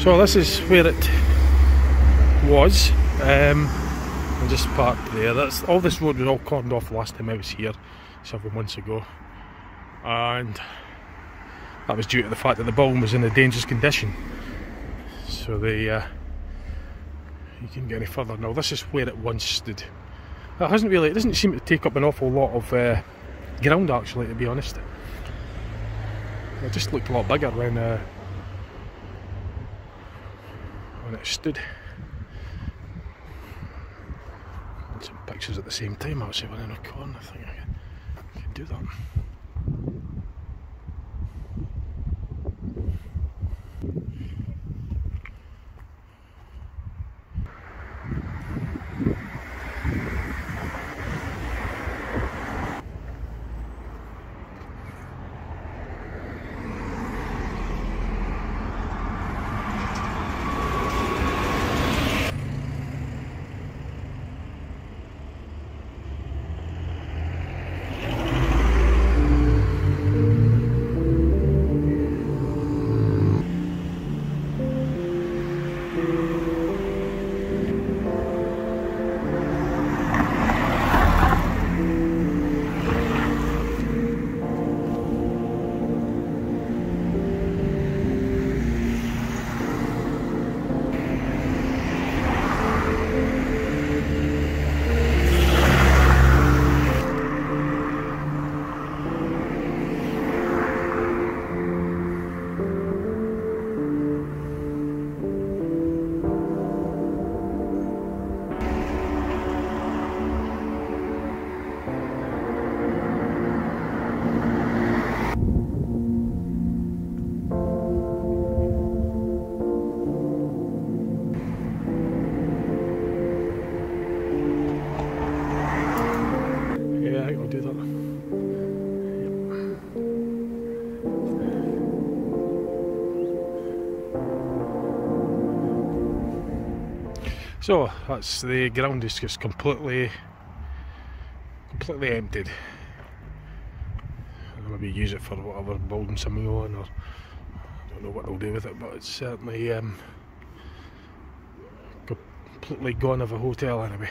So this is where it was. Um, I'm just parked there. That's all. This road was all cordoned off last time I was here, several months ago, and that was due to the fact that the building was in a dangerous condition. So they, uh, you can get any further now. This is where it once stood. It hasn't really. It doesn't seem to take up an awful lot of uh, ground actually, to be honest. It just looked a lot bigger when uh, when it stood. And some pictures at the same time actually when in a corner. I think I can, I can do that. Think I'll do that. So that's the ground is just completely completely emptied. Maybe use it for whatever building something on or I don't know what they'll do with it but it's certainly um, completely gone of a hotel anyway.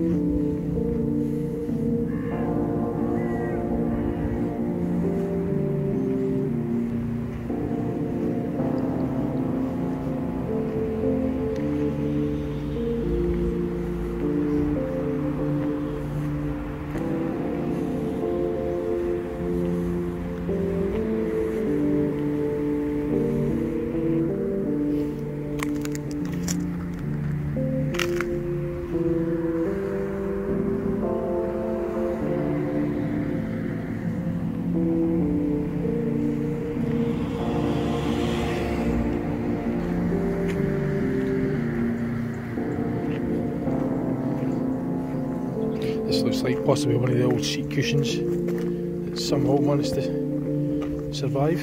This looks like possibly one of the old seat cushions that somehow managed to survive.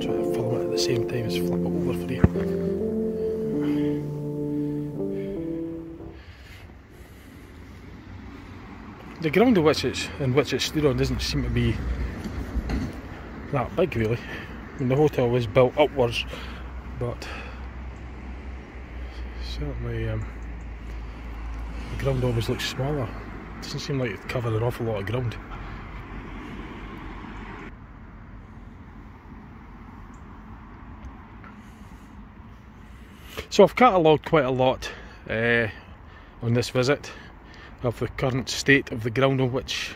Try to film it at the same time as flip it over for you. The ground in which it's in which it stood on doesn't seem to be that big really. I mean, the hotel was built upwards, but certainly um, ground always looks smaller. Doesn't seem like it covered an awful lot of ground. So I've catalogued quite a lot uh, on this visit of the current state of the ground on which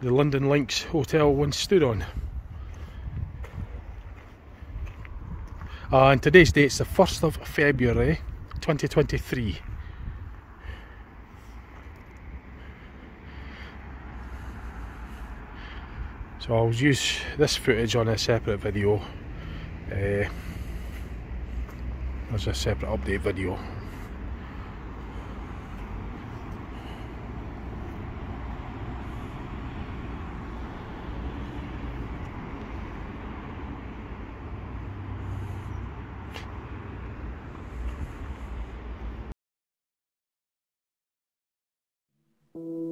the Lundin Links Hotel once stood on. Uh, and today's date is the 1st of February 2023. So I'll use this footage on a separate video. Uh, a separate update video. Thank